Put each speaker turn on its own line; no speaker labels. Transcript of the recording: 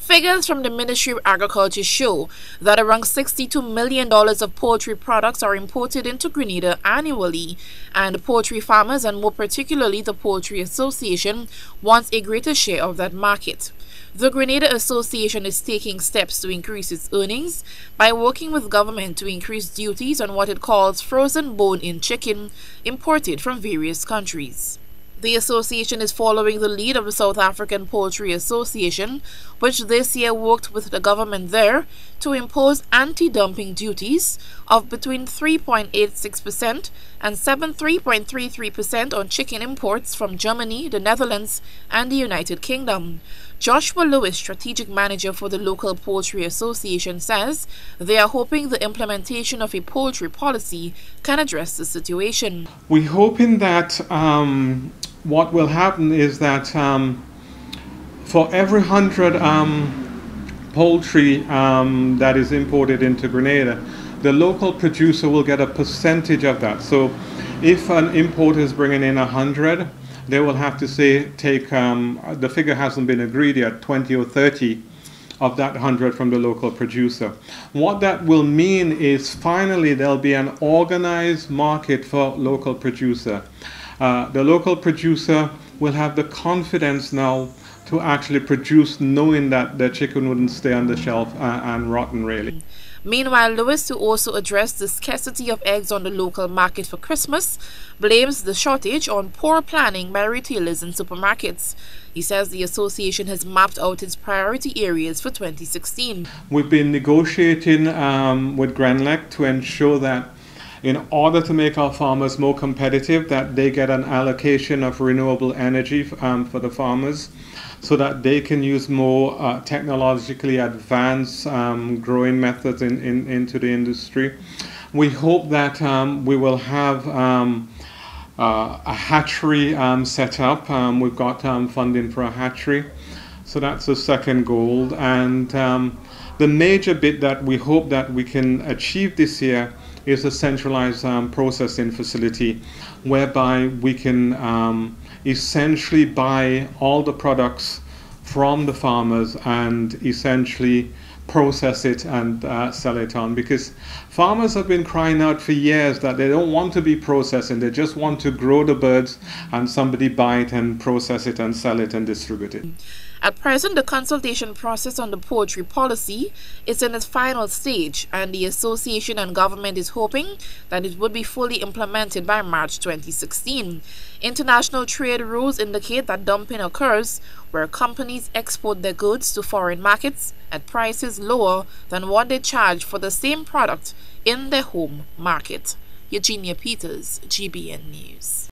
Figures from the Ministry of Agriculture show that around $62 million of poultry products are imported into Grenada annually, and poultry farmers, and more particularly the Poultry Association, wants a greater share of that market. The Grenada Association is taking steps to increase its earnings by working with government to increase duties on what it calls frozen bone-in chicken imported from various countries. The association is following the lead of the South African Poultry Association, which this year worked with the government there to impose anti-dumping duties of between 3.86% and 73.33% on chicken imports from Germany, the Netherlands, and the United Kingdom. Joshua Lewis, strategic manager for the local poultry association, says they are hoping the implementation of a poultry policy can address the situation.
We're hoping that um, what will happen is that um, for every hundred um, poultry um, that is imported into Grenada, the local producer will get a percentage of that. So if an importer is bringing in a hundred, they will have to say take um, the figure hasn't been agreed yet, 20 or 30 of that 100 from the local producer. What that will mean is finally there'll be an organized market for local producer. Uh, the local producer will have the confidence now to actually produce knowing that the chicken wouldn't stay on the shelf uh, and rotten really.
Meanwhile, Lewis, who also addressed the scarcity of eggs on the local market for Christmas, blames the shortage on poor planning by retailers and supermarkets. He says the association has mapped out its priority areas for 2016.
We've been negotiating um, with GrenLec to ensure that in order to make our farmers more competitive, that they get an allocation of renewable energy um, for the farmers so that they can use more uh, technologically advanced um, growing methods in, in, into the industry. We hope that um, we will have um, uh, a hatchery um, set up. Um, we've got funding for a hatchery. So that's the second goal. And the major bit that we hope that we can achieve this year is a centralized um, processing facility whereby we can um, essentially buy all the products from the farmers and essentially process it and uh, sell it on. Because farmers have been crying out for years that they don't want to be processing. They just want to grow the birds and somebody buy it and process it and sell it and distribute it
at present, the consultation process on the poultry policy is in its final stage, and the association and government is hoping that it would be fully implemented by March 2016. International trade rules indicate that dumping occurs where companies export their goods to foreign markets at prices lower than what they charge for the same product in their home market. Eugenia Peters, GBN News.